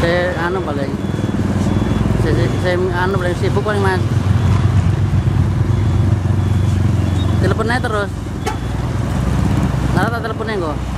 saya anu paling saya, saya, saya anu paling sibuk paling mas teleponnya terus nara teleponnya enggak.